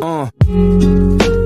Uh.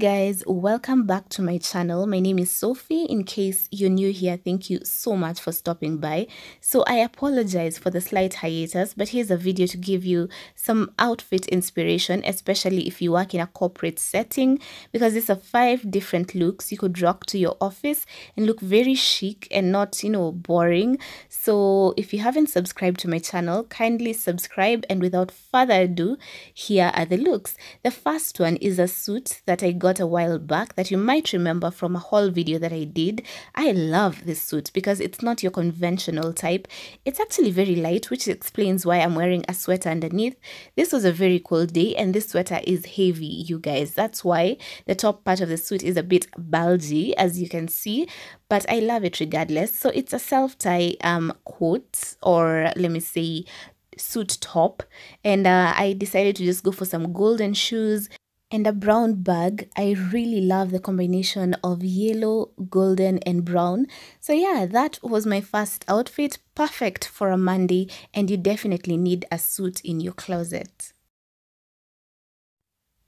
Guys, welcome back to my channel. My name is Sophie. In case you're new here, thank you so much for stopping by. So I apologize for the slight hiatus, but here's a video to give you some outfit inspiration, especially if you work in a corporate setting, because these are five different looks you could rock to your office and look very chic and not, you know, boring. So if you haven't subscribed to my channel, kindly subscribe. And without further ado, here are the looks. The first one is a suit that I I got a while back that you might remember from a haul video that I did. I love this suit because it's not your conventional type. It's actually very light, which explains why I'm wearing a sweater underneath. This was a very cold day and this sweater is heavy, you guys. That's why the top part of the suit is a bit bulgy, as you can see, but I love it regardless. So it's a self-tie um, coat or let me say suit top and uh, I decided to just go for some golden shoes and a brown bag. I really love the combination of yellow, golden, and brown. So yeah, that was my first outfit. Perfect for a Monday, and you definitely need a suit in your closet.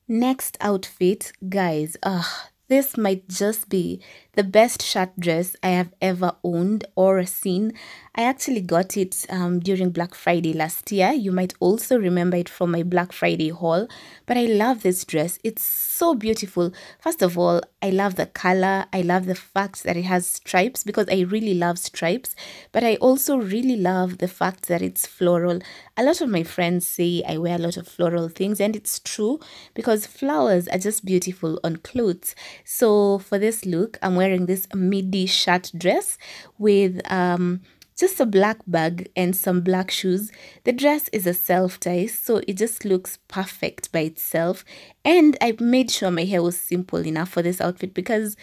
Next outfit, guys. Ah, this might just be the best shirt dress I have ever owned or seen. I actually got it um, during Black Friday last year. You might also remember it from my Black Friday haul. But I love this dress. It's so beautiful. First of all, I love the color. I love the fact that it has stripes because I really love stripes. But I also really love the fact that it's floral. A lot of my friends say I wear a lot of floral things and it's true because flowers are just beautiful on clothes. So for this look, I'm wearing this midi shirt dress with um, just a black bag and some black shoes. The dress is a self tie, so it just looks perfect by itself. And I made sure my hair was simple enough for this outfit because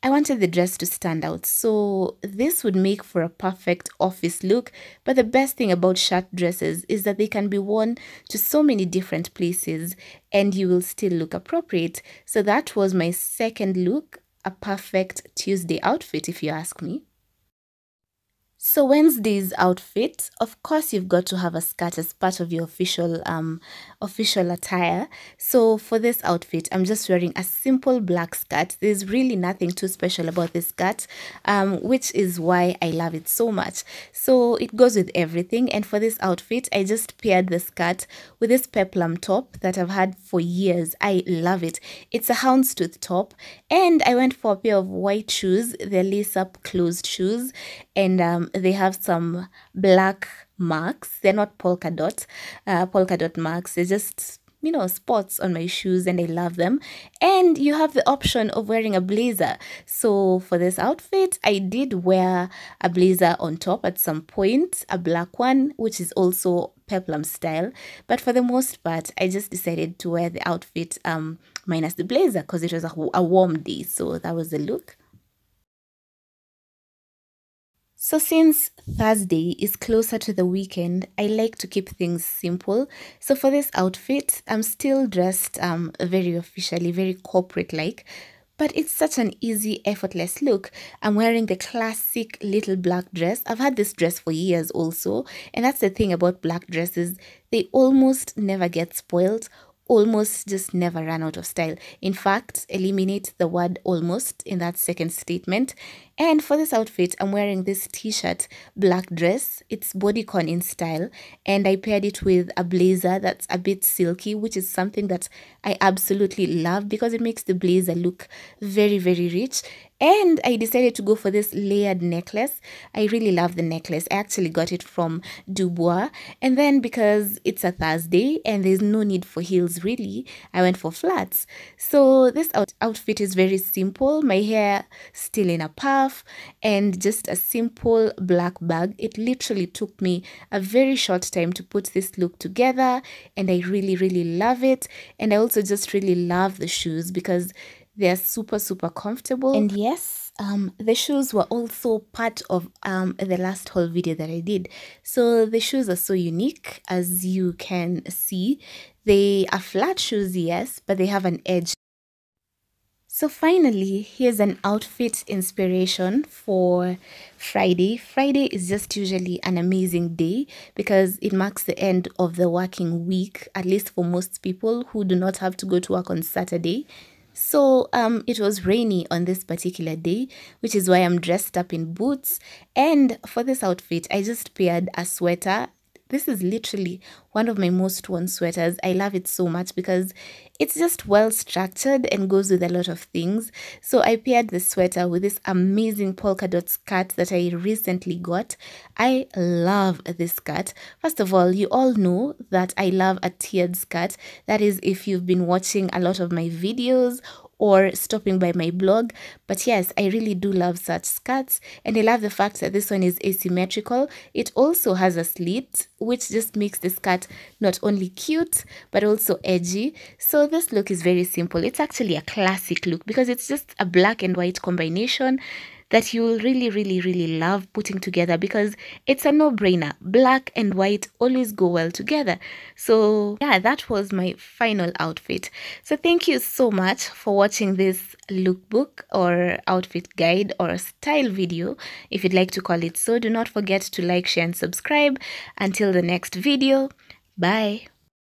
I wanted the dress to stand out. So this would make for a perfect office look. But the best thing about shirt dresses is that they can be worn to so many different places and you will still look appropriate. So that was my second look a perfect Tuesday outfit, if you ask me. So Wednesday's outfit, of course, you've got to have a skirt as part of your official um official attire. So for this outfit, I'm just wearing a simple black skirt. There's really nothing too special about this skirt, um, which is why I love it so much. So it goes with everything. And for this outfit, I just paired the skirt with this peplum top that I've had for years. I love it. It's a houndstooth top, and I went for a pair of white shoes. They're lace up closed shoes, and um, they have some black marks. They're not polka dot, uh, polka dot marks. They're just you know spots on my shoes and I love them. And you have the option of wearing a blazer. So for this outfit I did wear a blazer on top at some point a black one which is also peplum style. But for the most part I just decided to wear the outfit um minus the blazer because it was a, a warm day. So that was the look so since Thursday is closer to the weekend, I like to keep things simple. So for this outfit, I'm still dressed um very officially, very corporate like, but it's such an easy, effortless look. I'm wearing the classic little black dress. I've had this dress for years also, and that's the thing about black dresses. They almost never get spoiled almost just never run out of style. In fact, eliminate the word almost in that second statement. And for this outfit, I'm wearing this t-shirt, black dress. It's bodycon in style. And I paired it with a blazer that's a bit silky, which is something that I absolutely love because it makes the blazer look very, very rich. And I decided to go for this layered necklace. I really love the necklace. I actually got it from Dubois. And then because it's a Thursday and there's no need for heels really, I went for flats. So this out outfit is very simple. My hair still in a puff and just a simple black bag. It literally took me a very short time to put this look together and I really, really love it. And I also just really love the shoes because they're super, super comfortable. And yes, um, the shoes were also part of um, the last haul video that I did. So the shoes are so unique as you can see. They are flat shoes, yes, but they have an edge So finally, here's an outfit inspiration for Friday. Friday is just usually an amazing day because it marks the end of the working week, at least for most people who do not have to go to work on Saturday. So um, it was rainy on this particular day, which is why I'm dressed up in boots. And for this outfit, I just paired a sweater this is literally one of my most worn sweaters. I love it so much because it's just well structured and goes with a lot of things. So I paired the sweater with this amazing polka dot skirt that I recently got. I love this skirt. First of all, you all know that I love a tiered skirt. That is if you've been watching a lot of my videos or stopping by my blog. But yes, I really do love such skirts and I love the fact that this one is asymmetrical. It also has a slit, which just makes the skirt not only cute, but also edgy. So this look is very simple. It's actually a classic look because it's just a black and white combination that you will really, really, really love putting together because it's a no brainer. Black and white always go well together. So, yeah, that was my final outfit. So, thank you so much for watching this lookbook or outfit guide or style video, if you'd like to call it so. Do not forget to like, share, and subscribe. Until the next video, bye.